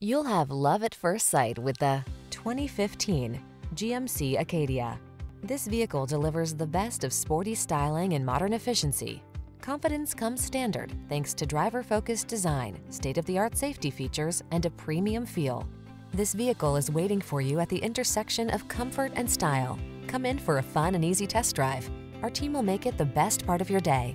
You'll have love at first sight with the 2015 GMC Acadia. This vehicle delivers the best of sporty styling and modern efficiency. Confidence comes standard thanks to driver-focused design, state-of-the-art safety features, and a premium feel. This vehicle is waiting for you at the intersection of comfort and style. Come in for a fun and easy test drive. Our team will make it the best part of your day.